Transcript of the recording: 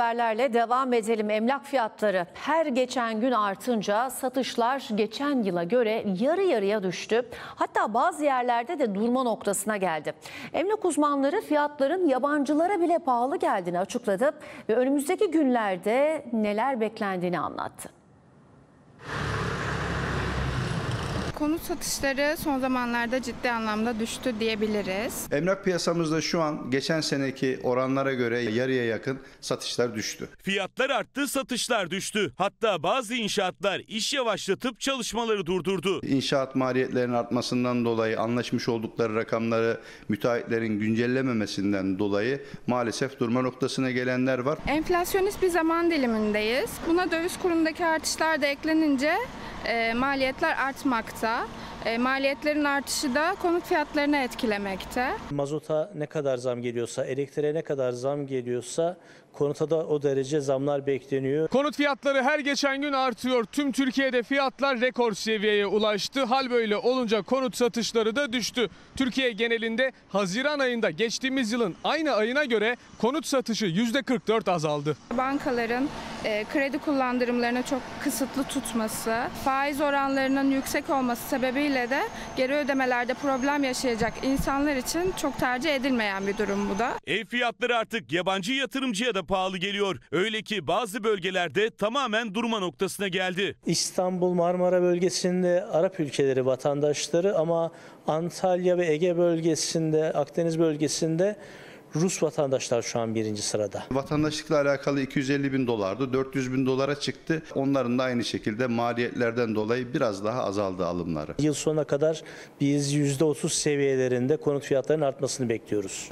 Haberlerle devam edelim. Emlak fiyatları her geçen gün artınca satışlar geçen yıla göre yarı yarıya düştü. Hatta bazı yerlerde de durma noktasına geldi. Emlak uzmanları fiyatların yabancılara bile pahalı geldiğini açıkladı ve önümüzdeki günlerde neler beklendiğini anlattı. Konut satışları son zamanlarda ciddi anlamda düştü diyebiliriz. Emlak piyasamızda şu an geçen seneki oranlara göre yarıya yakın satışlar düştü. Fiyatlar arttı, satışlar düştü. Hatta bazı inşaatlar iş yavaşlatıp çalışmaları durdurdu. İnşaat maliyetlerinin artmasından dolayı anlaşmış oldukları rakamları müteahhitlerin güncellememesinden dolayı maalesef durma noktasına gelenler var. Enflasyonist bir zaman dilimindeyiz. Buna döviz kurundaki artışlar da eklenince e, maliyetler artmakta. Alexa E, maliyetlerin artışı da konut fiyatlarını etkilemekte. Mazota ne kadar zam geliyorsa, elektriğe ne kadar zam geliyorsa konuta da o derece zamlar bekleniyor. Konut fiyatları her geçen gün artıyor. Tüm Türkiye'de fiyatlar rekor seviyeye ulaştı. Hal böyle olunca konut satışları da düştü. Türkiye genelinde Haziran ayında geçtiğimiz yılın aynı ayına göre konut satışı %44 azaldı. Bankaların e, kredi kullandırımlarını çok kısıtlı tutması, faiz oranlarının yüksek olması sebebiyle de geri ödemelerde problem yaşayacak insanlar için çok tercih edilmeyen bir durum bu da. Ev fiyatları artık yabancı yatırımcıya da pahalı geliyor. Öyle ki bazı bölgelerde tamamen durma noktasına geldi. İstanbul, Marmara bölgesinde Arap ülkeleri vatandaşları ama Antalya ve Ege bölgesinde, Akdeniz bölgesinde Rus vatandaşlar şu an birinci sırada. Vatandaşlıkla alakalı 250 bin dolardı 400 bin dolara çıktı. Onların da aynı şekilde maliyetlerden dolayı biraz daha azaldı alımları. Yıl sonuna kadar biz %30 seviyelerinde konut fiyatlarının artmasını bekliyoruz.